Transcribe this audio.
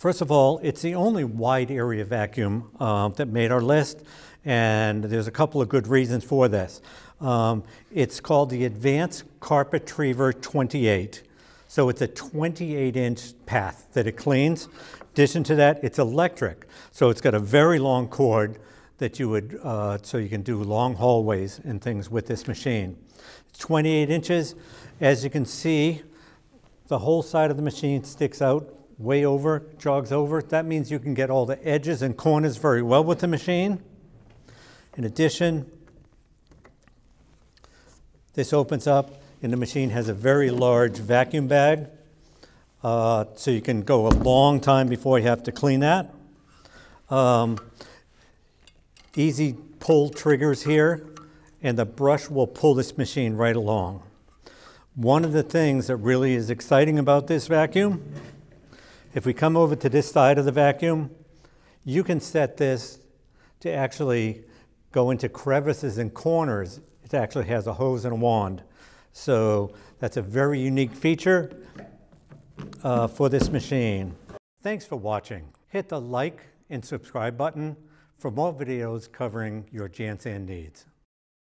First of all, it's the only wide area vacuum uh, that made our list, and there's a couple of good reasons for this. Um, it's called the Advanced CarpeTriever 28. So it's a 28 inch path that it cleans. In addition to that, it's electric. So it's got a very long cord that you would, uh, so you can do long hallways and things with this machine. It's 28 inches. As you can see, the whole side of the machine sticks out way over, jogs over. That means you can get all the edges and corners very well with the machine. In addition, this opens up and the machine has a very large vacuum bag. Uh, so you can go a long time before you have to clean that. Um, easy pull triggers here, and the brush will pull this machine right along. One of the things that really is exciting about this vacuum, if we come over to this side of the vacuum, you can set this to actually go into crevices and corners. It actually has a hose and a wand. So that's a very unique feature uh, for this machine. Thanks for watching. Hit the like and subscribe button for more videos covering your JanSan needs.